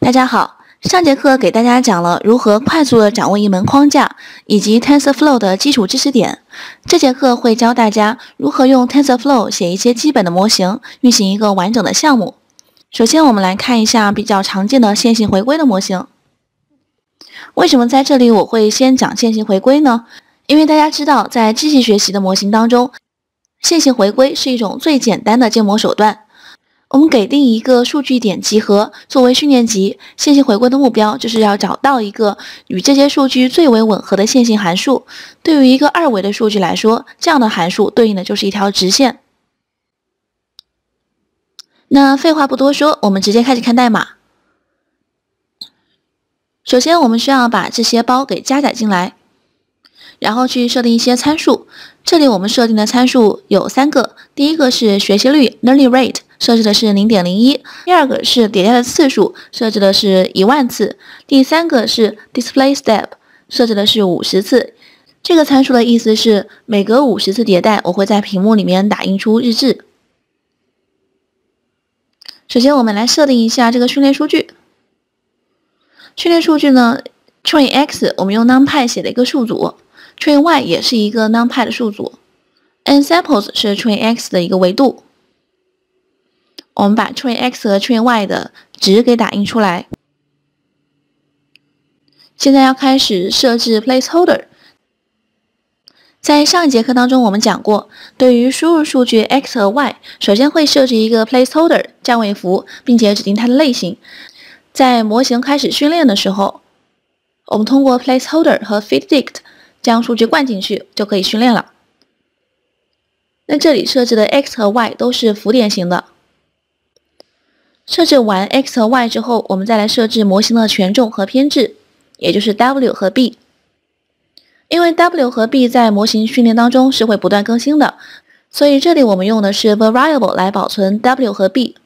大家好，上节课给大家讲了如何快速的掌握一门框架以及 TensorFlow 的基础知识点。这节课会教大家如何用 TensorFlow 写一些基本的模型，运行一个完整的项目。首先，我们来看一下比较常见的线性回归的模型。为什么在这里我会先讲线性回归呢？因为大家知道，在机器学习的模型当中，线性回归是一种最简单的建模手段。我们给定一个数据点集合作为训练集，线性回归的目标就是要找到一个与这些数据最为吻合的线性函数。对于一个二维的数据来说，这样的函数对应的就是一条直线。那废话不多说，我们直接开始看代码。首先，我们需要把这些包给加载进来，然后去设定一些参数。这里我们设定的参数有三个，第一个是学习率 （learning rate）。设置的是零点零一，第二个是迭代的次数，设置的是一万次，第三个是 display step，设置的是五十次。这个参数的意思是每隔五十次迭代，我会在屏幕里面打印出日志。首先，我们来设定一下这个训练数据。训练数据呢，train x 我们用 numpy 写的一个数组，train y 也是一个 numpy 的数组，n samples 是 train x 的一个维度。我们把 train x 和 train y 的值给打印出来。现在要开始设置 placeholder。在上一节课当中，我们讲过，对于输入数据 x 和 y，首先会设置一个 placeholder 占位符，并且指定它的类型。在模型开始训练的时候，我们通过 placeholder 和 feeddict 将数据灌进去，就可以训练了。那这里设置的 x 和 y 都是浮点型的。设置完 x 和 y 之后，我们再来设置模型的权重和偏置，也就是 w 和 b。因为 w 和 b 在模型训练当中是会不断更新的，所以这里我们用的是 variable 来保存 w 和 b。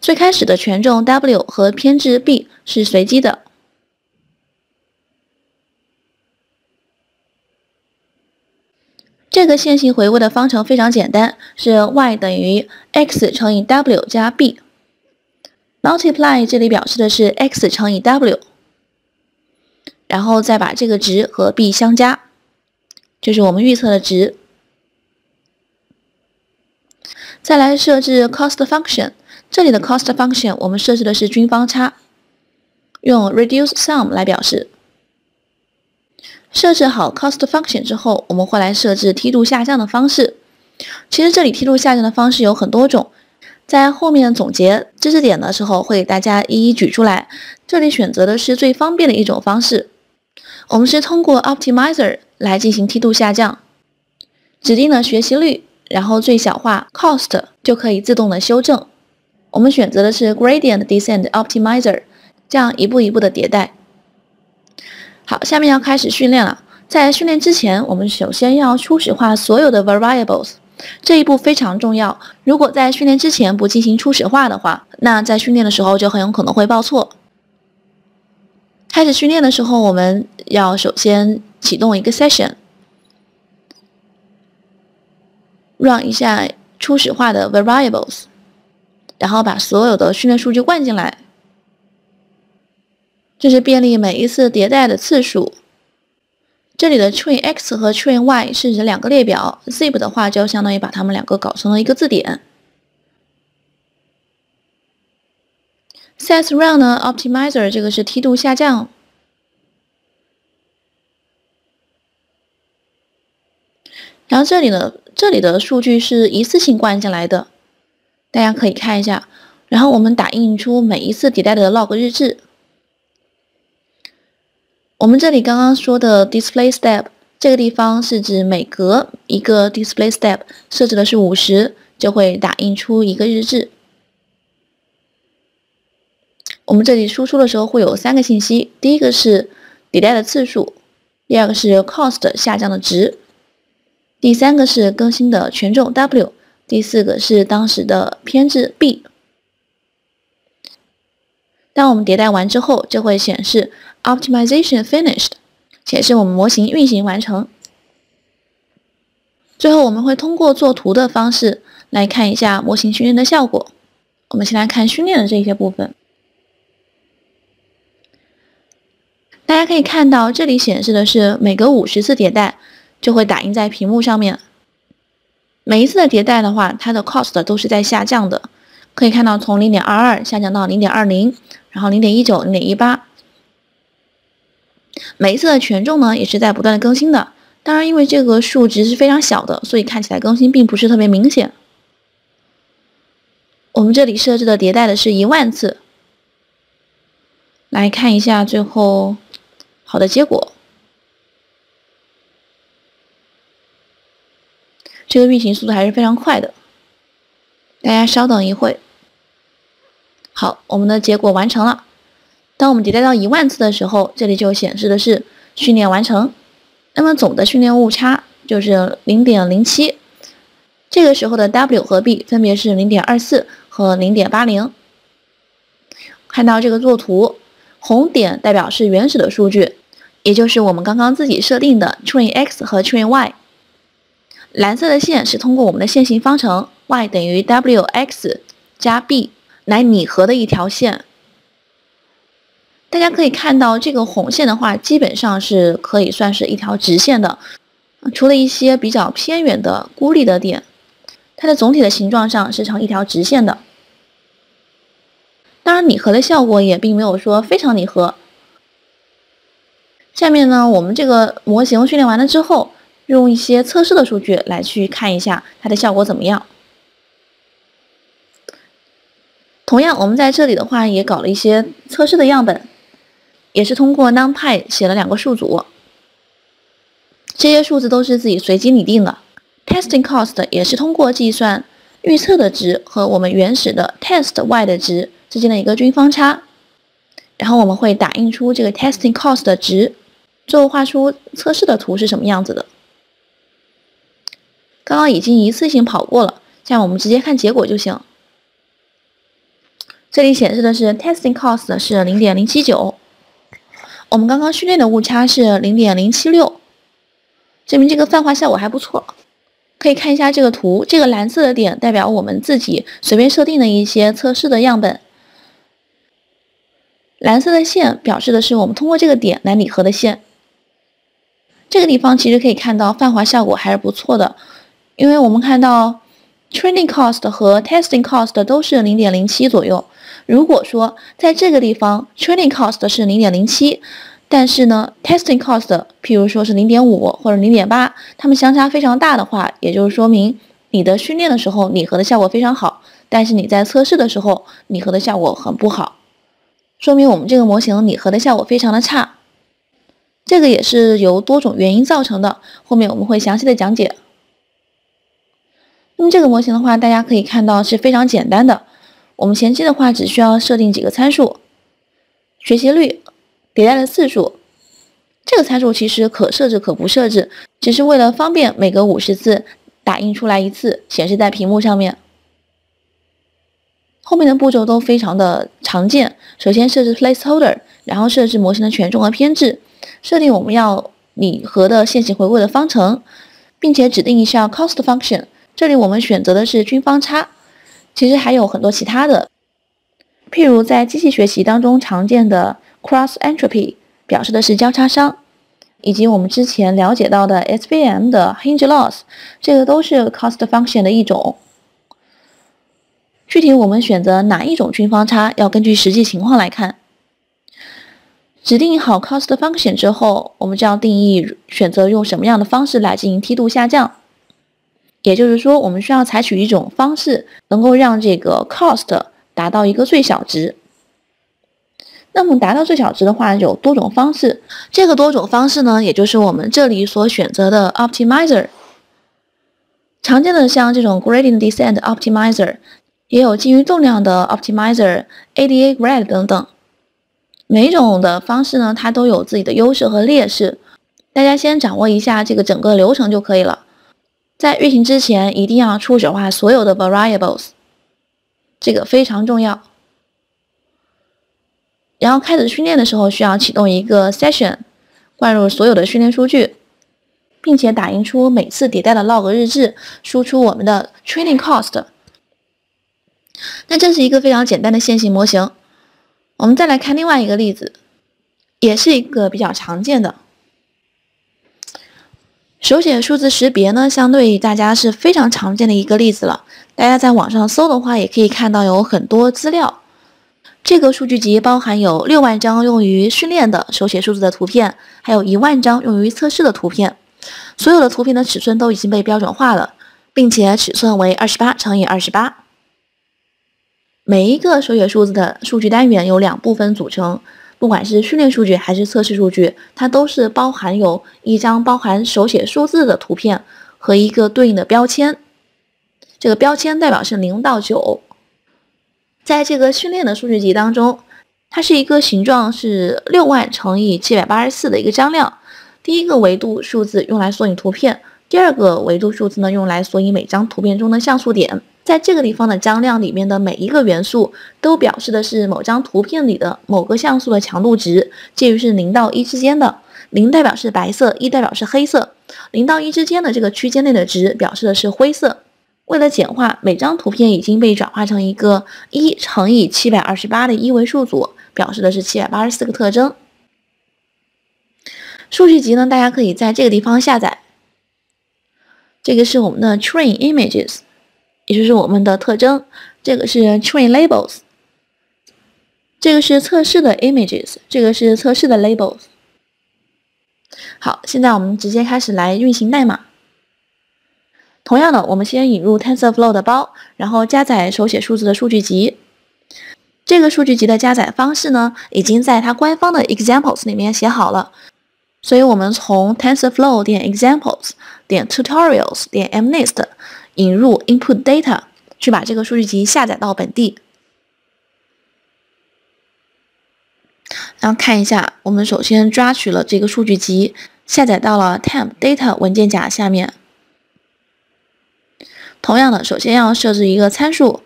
最开始的权重 w 和偏置 b 是随机的。这个线性回归的方程非常简单，是 y 等于 x 乘以 w 加 b。multiply 这里表示的是 x 乘以 w，然后再把这个值和 b 相加，就是我们预测的值。再来设置 cost function，这里的 cost function 我们设置的是均方差，用 reduce sum 来表示。设置好 cost function 之后，我们会来设置梯度下降的方式。其实这里梯度下降的方式有很多种，在后面总结知识点的时候会给大家一一举出来。这里选择的是最方便的一种方式，我们是通过 optimizer 来进行梯度下降，指定了学习率，然后最小化 cost 就可以自动的修正。我们选择的是 gradient descent optimizer，这样一步一步的迭代。好，下面要开始训练了。在训练之前，我们首先要初始化所有的 variables，这一步非常重要。如果在训练之前不进行初始化的话，那在训练的时候就很有可能会报错。开始训练的时候，我们要首先启动一个 session，run 一下初始化的 variables，然后把所有的训练数据灌进来。这是便利每一次迭代的次数。这里的 train x 和 train y 是指两个列表，zip 的话就相当于把它们两个搞成了一个字典。set run 呢，optimizer 这个是梯度下降。然后这里呢，这里的数据是一次性灌进来的，大家可以看一下。然后我们打印出每一次迭代的 log 日志。我们这里刚刚说的 display step 这个地方是指每隔一个 display step 设置的是五十，就会打印出一个日志。我们这里输出的时候会有三个信息，第一个是迭代的次数，第二个是 cost 下降的值，第三个是更新的权重 w，第四个是当时的偏置 b。当我们迭代完之后，就会显示 optimization finished，显示我们模型运行完成。最后，我们会通过做图的方式来看一下模型训练的效果。我们先来看训练的这些部分。大家可以看到，这里显示的是每隔五十次迭代就会打印在屏幕上面。每一次的迭代的话，它的 cost 都是在下降的。可以看到，从零点二二下降到零点二零，然后零点一九、零点一八。每一次的权重呢，也是在不断的更新的。当然，因为这个数值是非常小的，所以看起来更新并不是特别明显。我们这里设置的迭代的是一万次。来看一下最后。好的结果，这个运行速度还是非常快的。大家稍等一会。好，我们的结果完成了。当我们迭代到一万次的时候，这里就显示的是训练完成。那么总的训练误差就是零点零七。这个时候的 W 和 B 分别是零点二四和零点八零。看到这个作图。红点代表是原始的数据，也就是我们刚刚自己设定的 train x 和 train y。蓝色的线是通过我们的线性方程 y 等于 w x 加 b 来拟合的一条线。大家可以看到，这个红线的话，基本上是可以算是一条直线的，除了一些比较偏远的孤立的点，它的总体的形状上是呈一条直线的。当然，拟合的效果也并没有说非常拟合。下面呢，我们这个模型训练完了之后，用一些测试的数据来去看一下它的效果怎么样。同样，我们在这里的话也搞了一些测试的样本，也是通过 NumPy 写了两个数组，这些数字都是自己随机拟定的。Testing cost 也是通过计算预测的值和我们原始的 test y 的值。之间的一个均方差，然后我们会打印出这个 testing cost 的值，最后画出测试的图是什么样子的。刚刚已经一次性跑过了，这样我们直接看结果就行。这里显示的是 testing cost 是零点零七九，我们刚刚训练的误差是零点零七六，证明这个泛化效果还不错。可以看一下这个图，这个蓝色的点代表我们自己随便设定的一些测试的样本。蓝色的线表示的是我们通过这个点来拟合的线。这个地方其实可以看到泛化效果还是不错的，因为我们看到 training cost 和 testing cost 都是零点零七左右。如果说在这个地方 training cost 是零点零七，但是呢 testing cost 譬如说是零点五或者零点八，它们相差非常大的话，也就是说明你的训练的时候拟合的效果非常好，但是你在测试的时候拟合的效果很不好。说明我们这个模型拟合的效果非常的差，这个也是由多种原因造成的，后面我们会详细的讲解。那么这个模型的话，大家可以看到是非常简单的，我们前期的话只需要设定几个参数，学习率、迭代的次数，这个参数其实可设置可不设置，只是为了方便每隔五十次打印出来一次，显示在屏幕上面。后面的步骤都非常的常见。首先设置 placeholder，然后设置模型的权重和偏置，设定我们要拟合的线性回归的方程，并且指定一下 cost function。这里我们选择的是均方差。其实还有很多其他的，譬如在机器学习当中常见的 cross entropy，表示的是交叉熵，以及我们之前了解到的 SVM 的 hinge loss，这个都是 cost function 的一种。具体我们选择哪一种均方差，要根据实际情况来看。指定好 cost function 之后，我们就要定义选择用什么样的方式来进行梯度下降。也就是说，我们需要采取一种方式，能够让这个 cost 达到一个最小值。那么达到最小值的话，有多种方式。这个多种方式呢，也就是我们这里所选择的 optimizer。常见的像这种 gradient descent optimizer。也有基于重量的 optimizer、ADA grad 等等，每一种的方式呢，它都有自己的优势和劣势。大家先掌握一下这个整个流程就可以了。在运行之前，一定要初始化所有的 variables，这个非常重要。然后开始训练的时候，需要启动一个 session，灌入所有的训练数据，并且打印出每次迭代的 log 日志，输出我们的 training cost。那这是一个非常简单的线性模型。我们再来看另外一个例子，也是一个比较常见的手写数字识别呢，相对大家是非常常见的一个例子了。大家在网上搜的话，也可以看到有很多资料。这个数据集包含有六万张用于训练的手写数字的图片，还有一万张用于测试的图片。所有的图片的尺寸都已经被标准化了，并且尺寸为二十八乘以二十八。每一个手写数字的数据单元由两部分组成，不管是训练数据还是测试数据，它都是包含有一张包含手写数字的图片和一个对应的标签。这个标签代表是零到九。在这个训练的数据集当中，它是一个形状是六万乘以七百八十四的一个张量。第一个维度数字用来索引图片，第二个维度数字呢用来索引每张图片中的像素点。在这个地方的张量里面的每一个元素，都表示的是某张图片里的某个像素的强度值，介于是零到一之间的。零代表是白色，一代表是黑色。零到一之间的这个区间内的值，表示的是灰色。为了简化，每张图片已经被转化成一个一乘以七百二十八的一维数组，表示的是七百八十四个特征。数据集呢，大家可以在这个地方下载。这个是我们的 train images。也就是我们的特征，这个是 train labels，这个是测试的 images，这个是测试的 labels。好，现在我们直接开始来运行代码。同样的，我们先引入 TensorFlow 的包，然后加载手写数字的数据集。这个数据集的加载方式呢，已经在它官方的 examples 里面写好了，所以我们从 TensorFlow 点 examples 点 tutorials 点 mnist。引入 input data 去把这个数据集下载到本地，然后看一下，我们首先抓取了这个数据集，下载到了 temp data 文件夹下面。同样的，首先要设置一个参数，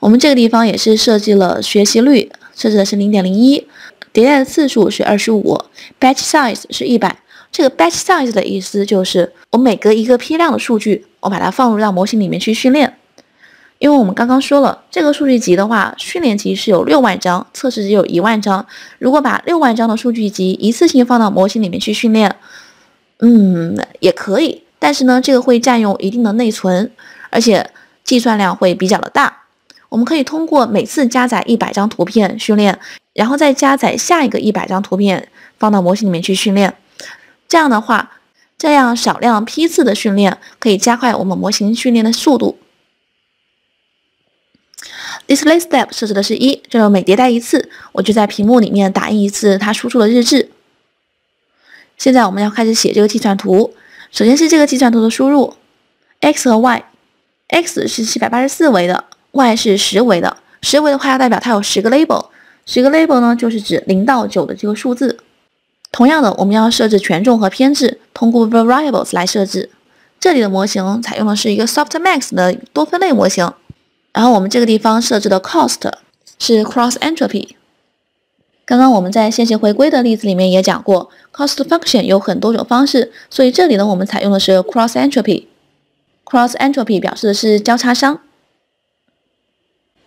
我们这个地方也是设计了学习率，设置的是零点零一，迭代的次数是二十五，batch size 是一百。这个 batch size 的意思就是，我每隔一个批量的数据，我把它放入到模型里面去训练。因为我们刚刚说了，这个数据集的话，训练集是有六万张，测试集有一万张。如果把六万张的数据集一次性放到模型里面去训练，嗯，也可以。但是呢，这个会占用一定的内存，而且计算量会比较的大。我们可以通过每次加载一百张图片训练，然后再加载下一个一百张图片放到模型里面去训练。这样的话，这样少量批次的训练可以加快我们模型训练的速度。Display step 设置的是一，就是每迭代一次，我就在屏幕里面打印一次它输出的日志。现在我们要开始写这个计算图，首先是这个计算图的输入，x 和 y，x 是七百八十四维的，y 是十维的，十维的话要代表它有十个 label，十个 label 呢就是指零到九的这个数字。同样的，我们要设置权重和偏置，通过 variables 来设置。这里的模型采用的是一个 softmax 的多分类模型。然后我们这个地方设置的 cost 是 cross entropy。刚刚我们在线性回归的例子里面也讲过，cost function 有很多种方式，所以这里呢我们采用的是 cross entropy。cross entropy 表示的是交叉熵。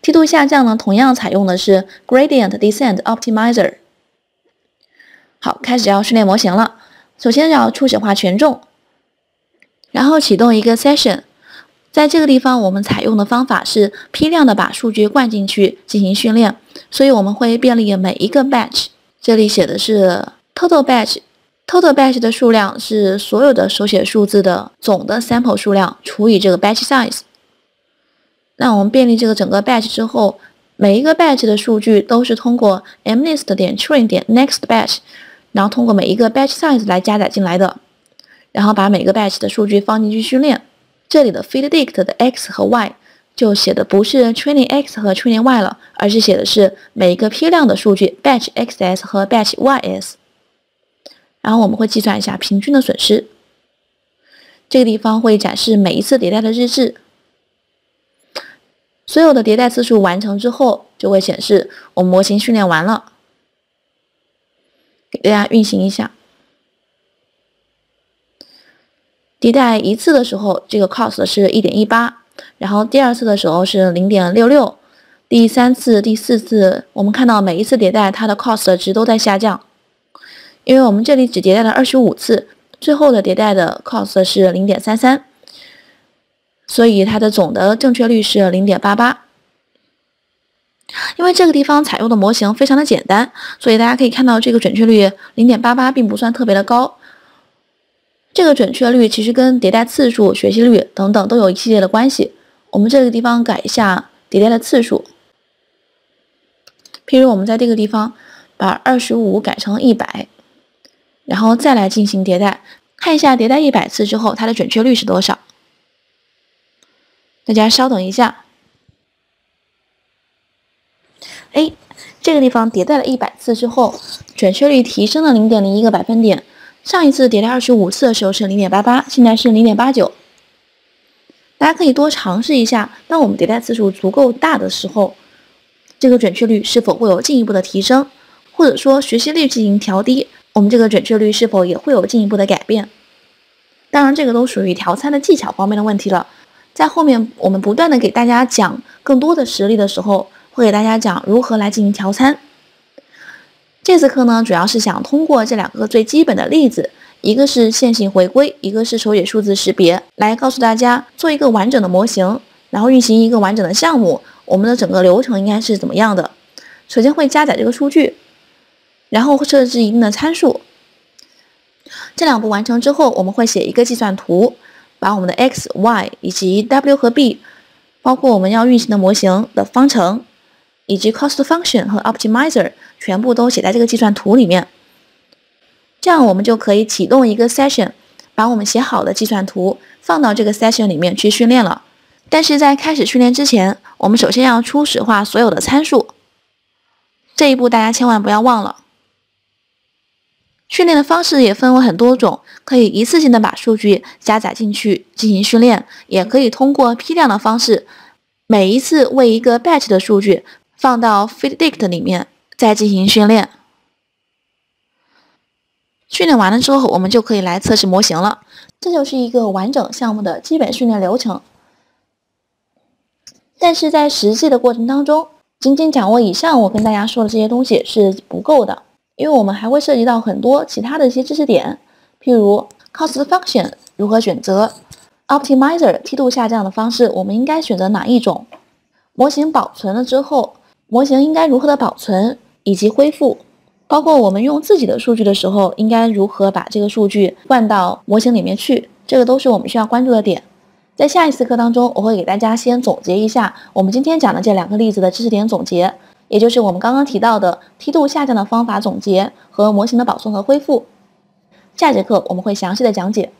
梯度下降呢，同样采用的是 gradient descent optimizer。好，开始要训练模型了。首先要初始化权重，然后启动一个 session。在这个地方，我们采用的方法是批量的把数据灌进去进行训练，所以我们会便利每一个 batch。这里写的是 total batch，total batch 的数量是所有的手写数字的总的 sample 数量除以这个 batch size。那我们便利这个整个 batch 之后，每一个 batch 的数据都是通过 mnist 点 train 点 next batch。然后通过每一个 batch size 来加载进来的，然后把每个 batch 的数据放进去训练。这里的 feeddict 的 x 和 y 就写的不是 training x 和 training y 了，而是写的是每一个批量的数据 batch xs 和 batch ys。然后我们会计算一下平均的损失。这个地方会展示每一次迭代的日志。所有的迭代次数完成之后，就会显示我们模型训练完了。给大家运行一下，迭代一次的时候，这个 cost 是一点一八，然后第二次的时候是零点六六，第三次、第四次，我们看到每一次迭代它的 cost 值都在下降，因为我们这里只迭代了二十五次，最后的迭代的 cost 是零点三三，所以它的总的正确率是零点八八。因为这个地方采用的模型非常的简单，所以大家可以看到这个准确率零点八八并不算特别的高。这个准确率其实跟迭代次数、学习率等等都有一系列的关系。我们这个地方改一下迭代的次数，譬如我们在这个地方把二十五改成一百，然后再来进行迭代，看一下迭代一百次之后它的准确率是多少。大家稍等一下。a，这个地方迭代了一百次之后，准确率提升了零点零一个百分点。上一次迭代二十五次的时候是零点八八，现在是零点八九。大家可以多尝试一下，当我们迭代次数足够大的时候，这个准确率是否会有进一步的提升，或者说学习率进行调低，我们这个准确率是否也会有进一步的改变？当然，这个都属于调参的技巧方面的问题了。在后面我们不断的给大家讲更多的实例的时候。会给大家讲如何来进行调参。这次课呢，主要是想通过这两个最基本的例子，一个是线性回归，一个是手写数字识别，来告诉大家做一个完整的模型，然后运行一个完整的项目，我们的整个流程应该是怎么样的。首先会加载这个数据，然后会设置一定的参数。这两步完成之后，我们会写一个计算图，把我们的 x、y 以及 w 和 b，包括我们要运行的模型的方程。以及 cost function 和 optimizer 全部都写在这个计算图里面，这样我们就可以启动一个 session，把我们写好的计算图放到这个 session 里面去训练了。但是在开始训练之前，我们首先要初始化所有的参数，这一步大家千万不要忘了。训练的方式也分为很多种，可以一次性的把数据加载进去进行训练，也可以通过批量的方式，每一次为一个 batch 的数据。放到 FeedDict 里面再进行训练。训练完了之后，我们就可以来测试模型了。这就是一个完整项目的基本训练流程。但是在实际的过程当中，仅仅掌握以上我跟大家说的这些东西是不够的，因为我们还会涉及到很多其他的一些知识点，譬如 Cost Function 如何选择，Optimizer 梯度下降的方式，我们应该选择哪一种？模型保存了之后。模型应该如何的保存以及恢复，包括我们用自己的数据的时候，应该如何把这个数据灌到模型里面去，这个都是我们需要关注的点。在下一次课当中，我会给大家先总结一下我们今天讲的这两个例子的知识点总结，也就是我们刚刚提到的梯度下降的方法总结和模型的保存和恢复。下节课我们会详细的讲解。